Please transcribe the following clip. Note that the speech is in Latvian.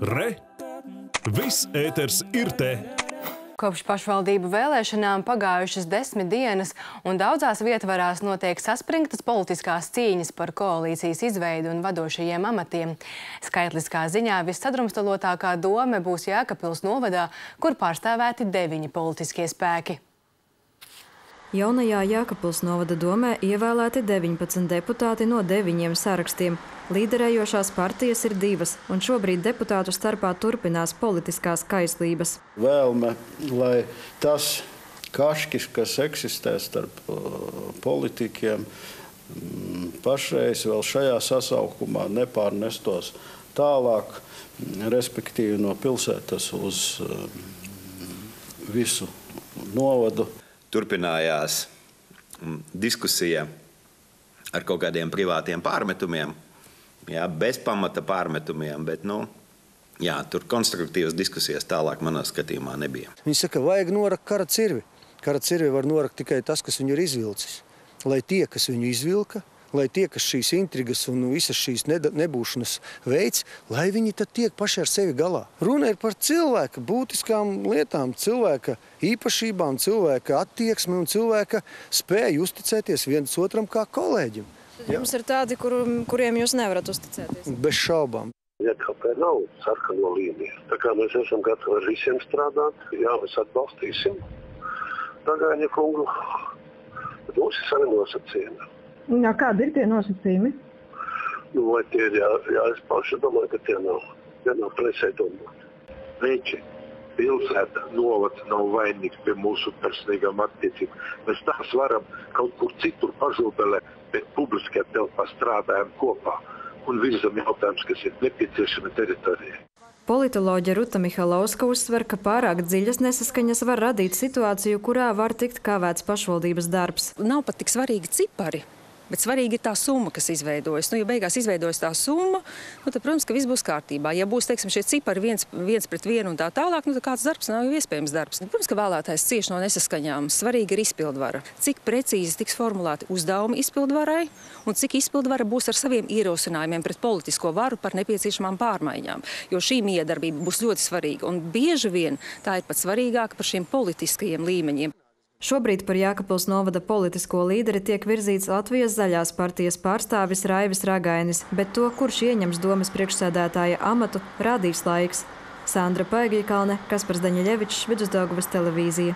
Re! Viss ēters ir te! Kopš pašvaldību vēlēšanām pagājušas desmit dienas, un daudzās vietvarās notiek saspringtas politiskās cīņas par koalīcijas izveidu un vadošajiem amatiem. Skaitliskā ziņā vissadrumstalotākā dome būs Jēkabpils novadā, kur pārstāvēti deviņi politiskie spēki. Jaunajā Jākapils novada domē ievēlēti 19 deputāti no deviņiem sarakstiem. Līderējošās partijas ir divas, un šobrīd deputātu starpā turpinās politiskās kaislības. Vēlme, lai tas kaškis, kas eksistē starp politikiem, pašreiz vēl šajā sasaukumā nepārnestos tālāk, respektīvi no pilsētas uz visu novadu turpinājās mm, diskusija ar kaut kādiem privātiem pārmetumiem, jā, bez pamata pārmetumiem, bet, nu, jā, tur konstruktīvas diskusijas tālāk manā skatījumā nebija. Viņi saka, vajag norakt kara cirvi. Kara cirvi var norakt tikai tas, kas viņu ir izvilcis. Lai tie, kas viņu izvilka, lai tie, kas šīs intrigas un visas šīs nebūšanas veids, lai viņi tad tiek paši ar sevi galā. Runa ir par cilvēka būtiskām lietām, cilvēka īpašībām, cilvēka attieksmi un cilvēka spēju uzticēties viens otram kā kolēģim. Tad jums ir tādi, kur, kuriem jūs nevarat uzticēties? Bez šaubām. JKP nav sarkano līniju. Tā kā mēs esam gatavi ar visiem strādāt, jā, mēs atbalstīsim Dagaņa kungu. Bet mums ir savi nosacījumi. Jā, kādi ir tie nosacījumi? Nu, vai tie ir jā, jāizpauž? Es domāju, ka tie nav, tie nav presē domāti. Veči, pilsēta, novads nav vainīgs pie mūsu personīgām attiecībām. Mēs tās varam kaut kur citur pažūbelē, bet publiskajā telpā strādājam kopā un virzam jautājumus, kas ir nepieciešami teritorijai. Politoloģe Ruta Mihalovska uzsver, ka pārāk dziļas nesaskaņas var radīt situāciju, kurā var tikt kavēts pašvaldības darbs. Nav pat tik svarīgi cipari. Bet svarīgi ir tā summa, kas izveidojas. Nu, ja beigās izveidojas tā summa, nu, tad, protams, ka viss būs kārtībā. Ja būs teiksim, šie cipari viens, viens pret vienu un tā tālāk, nu, tad kāds darbs nav iespējams darbs. Nu, protams, ka vēlētājs cieši no nesaskaņām. Svarīgi ir izpildvara. Cik precīzi tiks formulēti uzdevumi izpildvarai un cik izpildvara būs ar saviem ierosinājumiem pret politisko varu par nepieciešamām pārmaiņām. Jo šī miedarbība būs ļoti svarīga. Un bieži vien tā ir pat svarīgāka par šiem politiskajiem līmeņiem. Šobrīd par Jākapils novada politisko līderi tiek virzīts Latvijas zaļās partijas pārstāvis Raivis Ragainis, bet to, kurš ieņems domas priekšsēdētāja amatu, rādīs laiks. Sandra Paigļkalne, Kaspars Daņeļevičs, Vidusdaugavas televīzija.